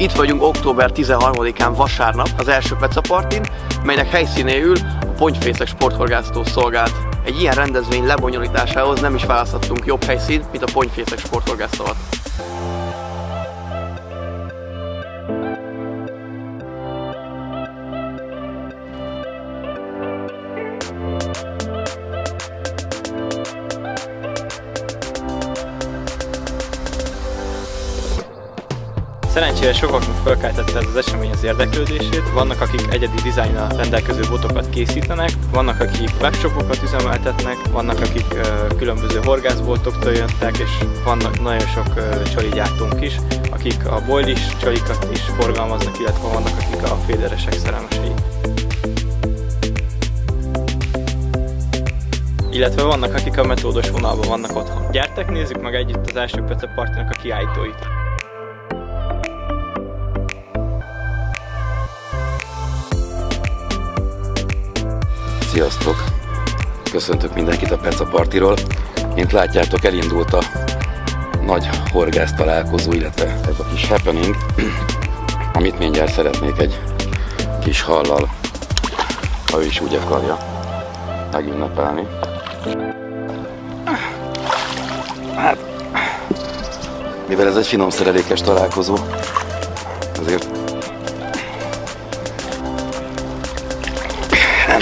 Itt vagyunk október 13-án vasárnap az első pecapartin, melynek helyszínéül a Pontyfészek sporthorgásztó szolgált. Egy ilyen rendezvény lebonyolításához nem is választottunk jobb helyszínt, mint a Pontyfészek sporthorgásztavat. Szerencsére sokaknak felkeltette ez az esemény az érdeklődését, vannak akik egyedi dizájnnal rendelkező botokat készítenek, vannak akik webshopokat üzemeltetnek, vannak akik uh, különböző horgászboltoktól jöttek, és vannak nagyon sok csali gyártónk is, akik a boilis csalikat is forgalmaznak, illetve vannak akik a féderesek szerelmesei. Illetve vannak akik a metódos vonalban vannak otthon. Gyertek, nézzük meg együtt az első Pece Partinak a kiállítóit. Sziasztok! Köszöntök mindenkit a Peca Partiról. Mint látjátok, elindult a nagy horgász találkozó, illetve ez a kis happening, amit mindjárt szeretnék egy kis hallal, ha ő is úgy akarja, megünnepelni. Hát, mivel ez egy finom szerelékes találkozó, ezért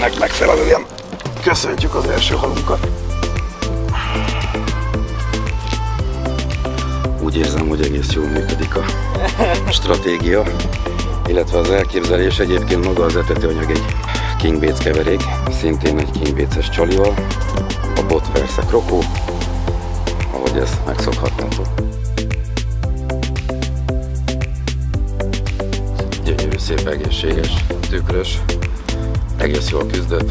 ennek megfelelően köszöntjük az első halunkat. Úgy érzem, hogy egész jól működik a stratégia, illetve az elképzelés. Egyébként maga az etetőanyag egy King Bates keverék, szintén egy King Bates-es csalival, a bot verse krokó, ahogy ez megszokhatnátok. Gyönyörű, szép, egészséges, tükrös, egész jól küzdött.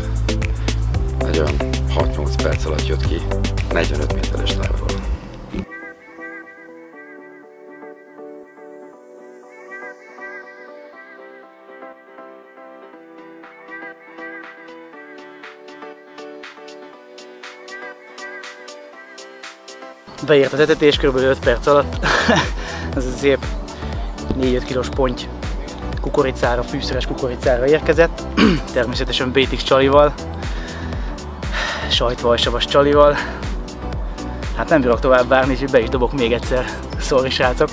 Egy olyan 6-8 perc alatt jött ki 45 méteres távról. Beért az etetés kb. 5 perc alatt. Ez a szép 4-5 kilós ponty kukoricára, fűszeres kukoricára érkezett. Természetesen BTX csalival, sajtvajsavas csalival. Hát nem bírok tovább várni, úgyhogy be is dobok még egyszer. Sorry srácok!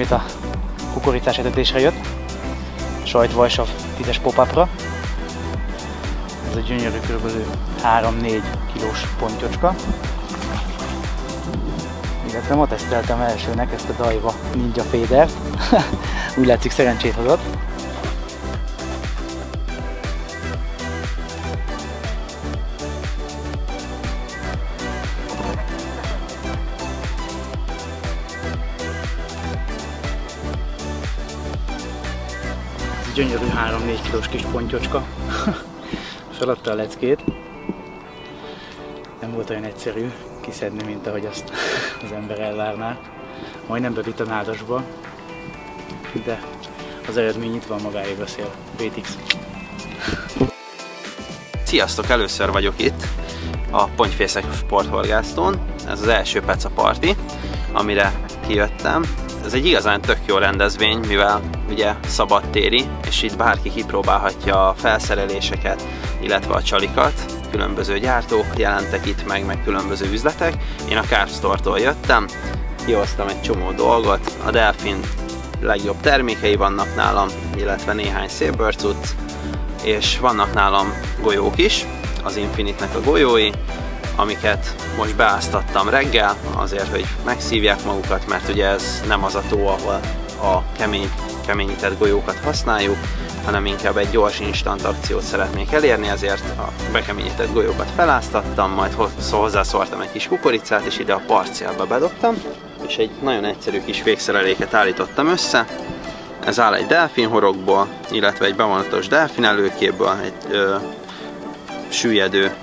Ismét a kukoricás etetésre jött. Sajtvajsav 10-es pop-upra. Ez egy gyönyörű kb. 3-4 kilós pontyocska. Illetve ma teszteltem elsőnek ezt a Daiwa Ninja Fadert. Úgy látszik szerencsét hozott. Gyönyörű 3-4 kilós kis pontyocska. Feladta a leckét. Nem volt olyan egyszerű kiszedni, mint ahogy azt az ember elvárná. Majdnem bevitt a nádasba, de az eredmény itt van magáé beszél. BTX. Sziasztok, először vagyok itt a Pontyfészek sporthorgásztón. Ez az első Peca Party, amire kijöttem ez egy igazán tök jó rendezvény, mivel ugye szabadtéri, és itt bárki kipróbálhatja a felszereléseket, illetve a csalikat. Különböző gyártók jelentek itt meg, meg különböző üzletek. Én a Carp Store-tól jöttem, kihoztam egy csomó dolgot. A Delfin legjobb termékei vannak nálam, illetve néhány szép bőrcuc, és vannak nálam golyók is, az Infinite-nek a golyói, amiket most beáztattam reggel, azért, hogy megszívják magukat, mert ugye ez nem az a tó, ahol a kemény, keményített golyókat használjuk, hanem inkább egy gyors instant akciót szeretnék elérni, ezért a bekeményített golyókat feláztattam, majd hozzászórtam egy kis kukoricát, és ide a parciálba bedobtam, és egy nagyon egyszerű kis végszereléket állítottam össze. Ez áll egy delfin horogból, illetve egy bevonatos delfin előkéből, egy ö, süllyedő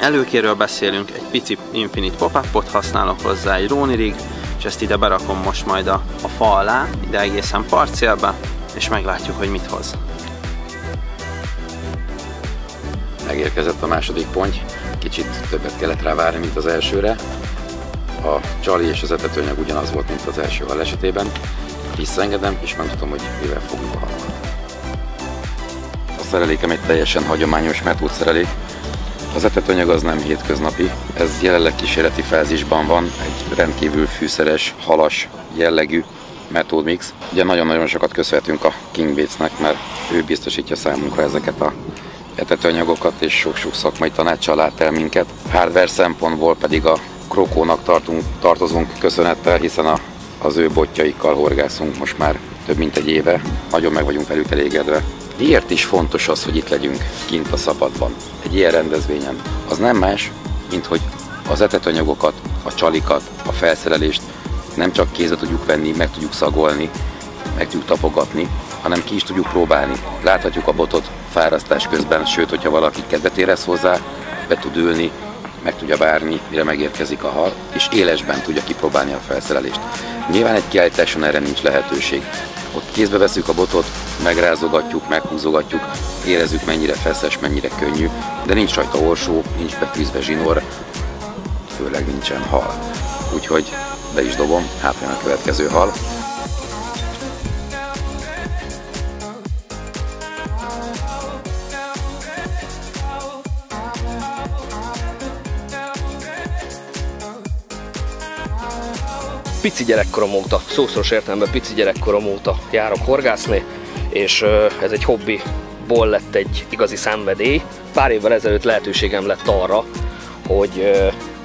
előkéről beszélünk, egy pici Infinite pop használok hozzá, egy Rónirig, és ezt ide berakom most majd a, a fa alá, ide egészen parcélbe, és meglátjuk, hogy mit hoz. Megérkezett a második ponty, kicsit többet kellett rá várni, mint az elsőre. A csali és az etetőanyag ugyanaz volt, mint az első hal esetében. Visszaengedem, és megmutatom, hogy mivel fogunk a halakat. A szerelékem egy teljesen hagyományos metódszerelék. Az etetőanyag az nem hétköznapi, ez jelenleg kísérleti fázisban van, egy rendkívül fűszeres, halas jellegű metódmix. Ugye nagyon-nagyon sokat köszönhetünk a King Batesnek, mert ő biztosítja számunkra ezeket a etetőanyagokat, és sok-sok szakmai tanácssal lát el minket. Hardware szempontból pedig a Krokónak tartunk, tartozunk köszönettel, hiszen a, az ő botjaikkal horgászunk most már több mint egy éve. Nagyon meg vagyunk velük elégedve. Miért is fontos az, hogy itt legyünk kint a szabadban, ilyen rendezvényen? Az nem más, mint hogy az etetőanyagokat, a csalikat, a felszerelést nem csak kézbe tudjuk venni, meg tudjuk szagolni, meg tudjuk tapogatni, hanem ki is tudjuk próbálni. Láthatjuk a botot fárasztás közben, sőt, hogyha valaki kedvet érez hozzá, be tud ülni, meg tudja várni, mire megérkezik a hal, és élesben tudja kipróbálni a felszerelést. Nyilván egy kiállításon erre nincs lehetőség. Ott kézbe veszük a botot, megrázogatjuk, meghúzogatjuk, érezzük mennyire feszes, mennyire könnyű, de nincs rajta orsó, nincs befűzve zsinór, főleg nincsen hal. Úgyhogy be is dobom, hát jön a következő hal. Pici gyerekkorom óta, szószoros értelemben pici gyerekkorom óta járok horgászni, és ez egy hobbiból lett egy igazi szenvedély. Pár évvel ezelőtt lehetőségem lett arra, hogy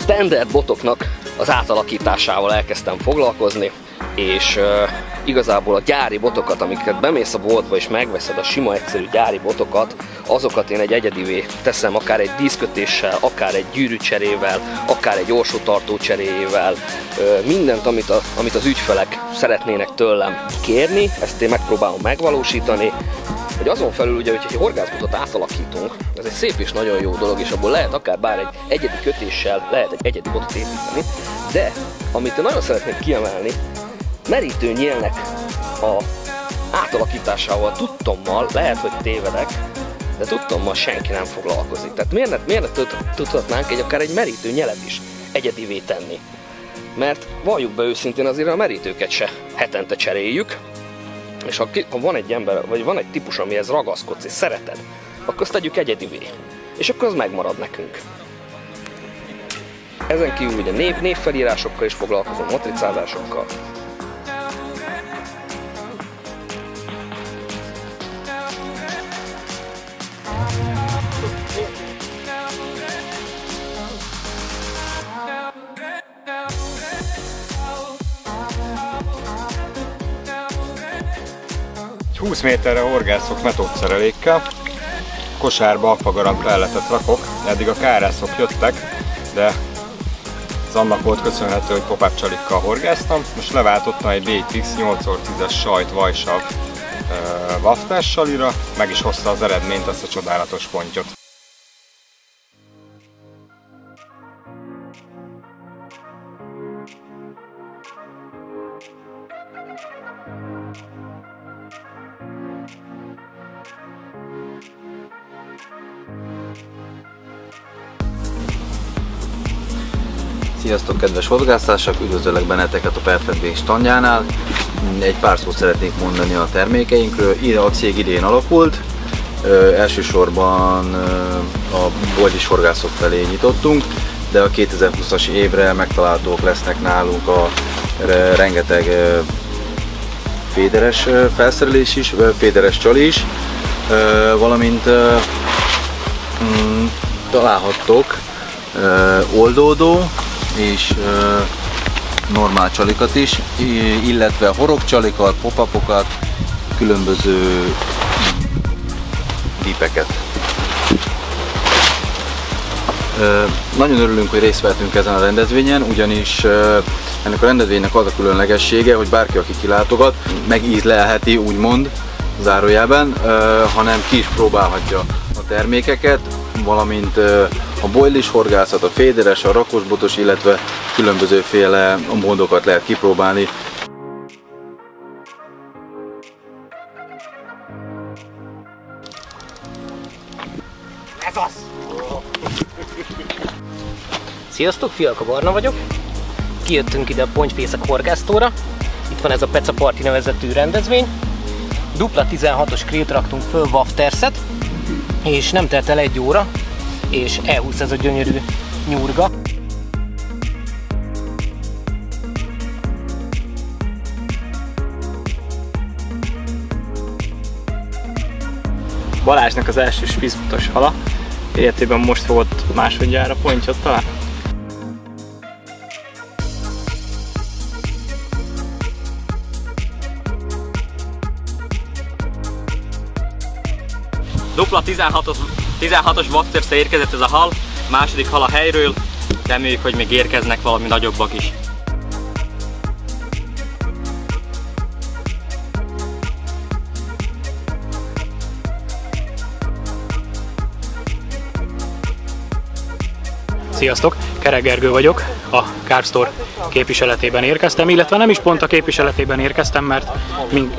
standard botoknak az átalakításával elkezdtem foglalkozni, és igazából a gyári botokat, amiket bemész a boltba és megveszed a sima egyszerű gyári botokat, azokat én egy egyedivé teszem, akár egy díszkötéssel, akár egy gyűrűcserével, akár egy orsótartó cseréjével, mindent, amit, a, amit az ügyfelek szeretnének tőlem kérni, ezt én megpróbálom megvalósítani, hogy azon felül ugye, hogy egy horgászbotot átalakítunk, ez egy szép és nagyon jó dolog, és abból lehet akár bár egy egyedi kötéssel, lehet egy egyedi botot építeni, de amit én nagyon szeretnék kiemelni, merítő nyílnek a átalakításával, tudtommal, lehet, hogy tévedek, de tudtommal senki nem foglalkozik. Tehát miért ne, miért ne tudhatnánk egy akár egy merítő nyelet is egyedivé tenni? Mert valljuk be őszintén azért a merítőket se hetente cseréljük, és ha, ha van egy ember, vagy van egy típus, amihez ragaszkodsz és szereted, akkor azt tegyük egyedivé. És akkor az megmarad nekünk. Ezen kívül ugye név, névfelírásokkal is foglalkozom, matricázásokkal. 20 méterre horgászok metódszerelékkel, kosárba akvagaramp leheletett rakok, eddig a kárászok jöttek, de ez annak volt köszönhető, hogy popáp csalikkal horgáztam. Most leváltottam egy BTX 8x10-es sajt vajsav vaftás salira, meg is hozta az eredményt, ezt a csodálatos pontyot. Sziasztok kedves horgásztársak, üdvözöllek benneteket a Perfect standjánál. Egy pár szót szeretnék mondani a termékeinkről. Ide a cég idén alakult, Ö, elsősorban ö, a boltis horgászok felé nyitottunk, de a 2020-as évre megtalálhatók lesznek nálunk a re, rengeteg ö, féderes felszerelés is, féderes csal is, ö, valamint ö, mm, találhattok oldódó, és normál csalikat is, illetve horogcsalikat, popapokat, különböző típeket. Nagyon örülünk, hogy részt vettünk ezen a rendezvényen, ugyanis Ennek a rendezvénynek az a különlegessége, hogy bárki, aki kilátogat, megízlelheti, úgymond, zárójában, hanem ki is próbálhatja a termékeket, valamint a bojlis horgászat, a féderes, a rakosbotos, illetve különbözőféle módokat lehet kipróbálni. Ez az! Sziasztok, Fialka Barna vagyok. Kijöttünk ide a Pontyfészek horgásztóra. Itt van ez a Peca Party nevezetű rendezvény. Dupla 16-os krélt raktunk föl Wafterset, és nem telt el egy óra, és elhúz ez a gyönyörű nyurga. Balázsnak az első spizbutos hala. Életében most fogott másodjára pontyot talán. Dupla 16-os 16-os Vaftersze érkezett ez a hal, második hal a helyről, reméljük, hogy még érkeznek valami nagyobbak is. Sziasztok! Kerek Gergő vagyok, a Carstore képviseletében érkeztem, illetve nem is pont a képviseletében érkeztem, mert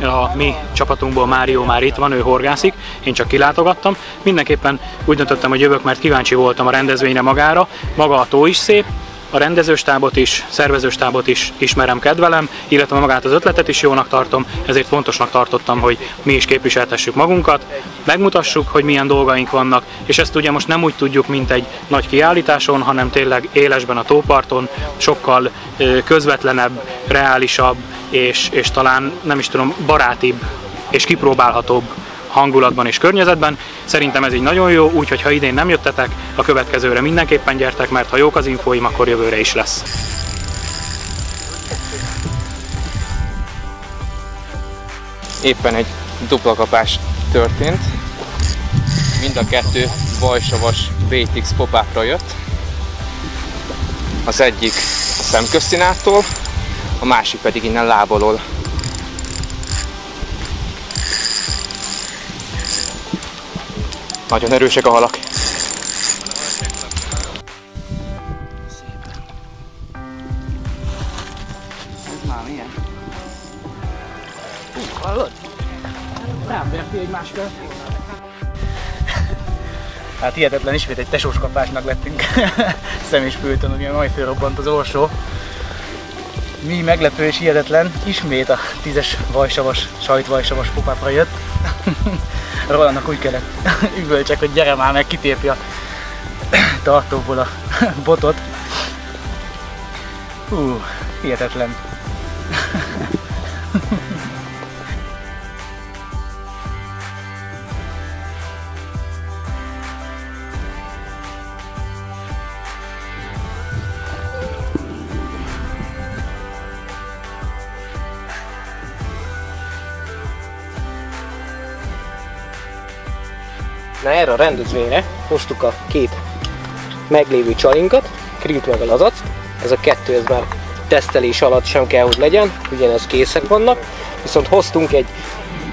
a mi csapatunkból Mário már itt van, ő horgászik, én csak kilátogattam. Mindenképpen úgy döntöttem, hogy jövök, mert kíváncsi voltam a rendezvényre magára. Maga a tó is szép, a rendezőstábot is, szervezőstábot is ismerem, kedvelem, illetve magát az ötletet is jónak tartom, ezért fontosnak tartottam, hogy mi is képviseltessük magunkat, megmutassuk, hogy milyen dolgaink vannak, és ezt ugye most nem úgy tudjuk, mint egy nagy kiállításon, hanem tényleg élesben a tóparton, sokkal közvetlenebb, reálisabb, és, és talán nem is tudom, barátibb és kipróbálhatóbb hangulatban és környezetben. Szerintem ez így nagyon jó, úgyhogy ha idén nem jöttetek, a következőre mindenképpen gyertek, mert ha jók az infóim, akkor jövőre is lesz. Éppen egy dupla kapás történt. Mind a kettő vajsavas BTX popápra jött. Az egyik a szemköztinától, a másik pedig innen lábalól Nagyon erősek a halak. Ez már milyen? hallod? Rám verti egy másikat. Hát hihetetlen, ismét egy tesós kapásnak lettünk. Szem és fültön, ugye majd fölrobbant az orsó. Mi meglepő és hihetetlen, ismét a tízes vajsavas, sajtvajsavas popápra jött. Rolandnak úgy kellett üvölcsek, hogy gyere már meg, kitépja a tartóból a botot. Hú, hihetetlen. Erre a rendezvényre hoztuk a két meglévő csalinkat, Krilt meg a lazac. Ez a kettő, ez már tesztelés alatt sem kell, hogy legyen, ugyanez készek vannak. Viszont hoztunk egy,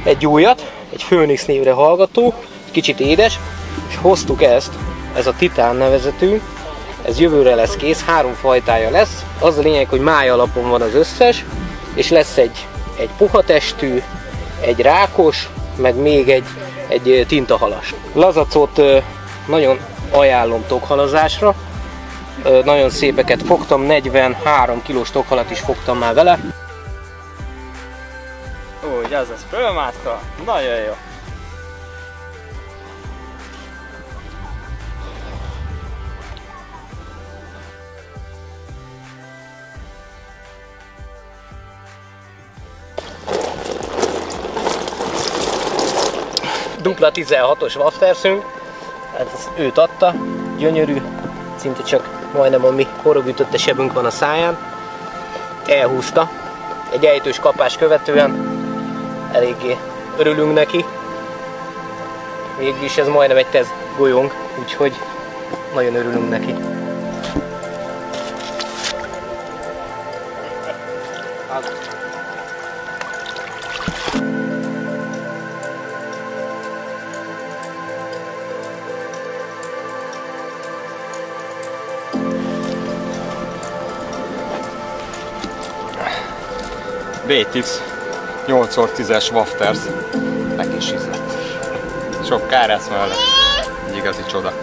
egy újat, egy Phoenix névre hallgató, kicsit édes, és hoztuk ezt, ez a Titán nevezetű, ez jövőre lesz kész, három fajtája lesz. Az a lényeg, hogy máj alapon van az összes, és lesz egy, egy puhatestű, egy rákos, meg még egy egy tintahalas. Lazacot nagyon ajánlom tokhalazásra, nagyon szépeket fogtam, 43 kilós tokhalat is fogtam már vele. Úgy, ez az, fölmászta, nagyon jó. Dupla 16-os wafterszünk, hát ezt őt adta, gyönyörű, szinte csak majdnem a mi horogütötte sebünk van a száján, elhúzta, egy ejtős kapás követően, eléggé örülünk neki, végülis ez majdnem egy teszt golyónk, úgyhogy nagyon örülünk neki. Bétix 8x10-es wafters neki is ízlett. Sok kárász mellett. Egy igazi csoda.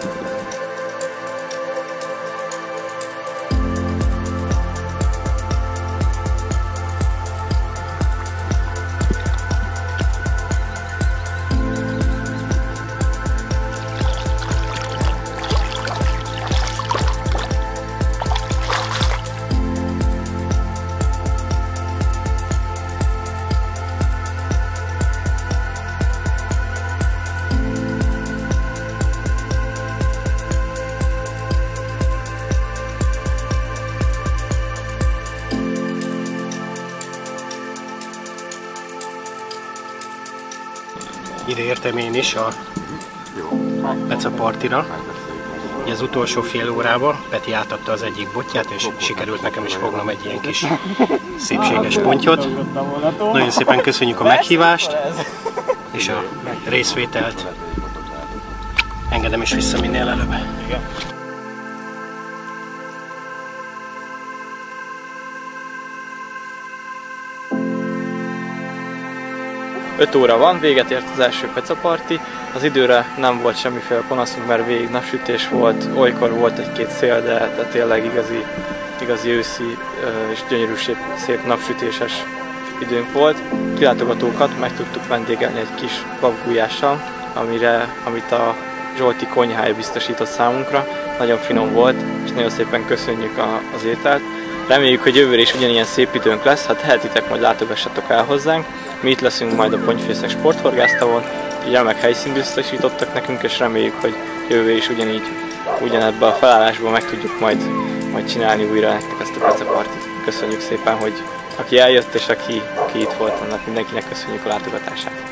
Ide értem én is a Peca partira. Ugye Az utolsó fél órában Peti átadta az egyik botját, és sikerült nekem is fognom egy ilyen kis szépséges pontyot. Nagyon szépen köszönjük a meghívást, és a részvételt. Engedem is vissza minél előbb. 5 óra van, véget ért az első pecaparti. Az időre nem volt semmiféle panaszunk, mert végig napsütés volt, olykor volt egy-két szél, de, de tényleg igazi, igazi őszi és gyönyörű szép, szép napsütéses időnk volt. Kilátogatókat meg tudtuk vendégelni egy kis babgulyással, amire, amit a Zsolti konyhája biztosított számunkra. Nagyon finom volt, és nagyon szépen köszönjük a, az ételt. Reméljük, hogy jövőre is ugyanilyen szép időnk lesz, ha tehetitek, majd látogassatok el hozzánk. Mi itt leszünk majd a Pontyfészek sporthorgásztavon, így meg helyszínt biztosítottak nekünk, és reméljük, hogy jövő is ugyanígy, ugyanebbe a felállásban meg tudjuk majd, majd csinálni újra nektek ezt a pecapartit. Köszönjük szépen, hogy aki eljött és aki, aki itt volt, annak mindenkinek köszönjük a látogatását.